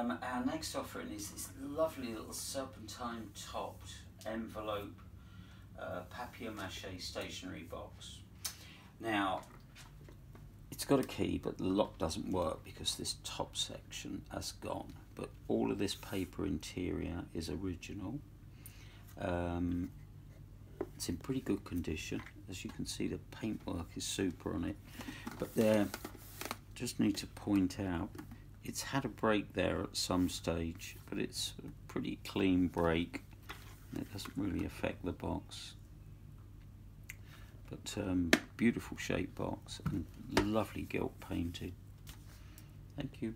Um, our next offering is this lovely little serpentine topped envelope uh, papier-mâché stationery box. Now, it's got a key, but the lock doesn't work because this top section has gone. But all of this paper interior is original. Um, it's in pretty good condition. As you can see, the paintwork is super on it. But there, just need to point out, it's had a break there at some stage, but it's a pretty clean break. It doesn't really affect the box. But um, beautiful shape box and lovely gilt painting. Thank you.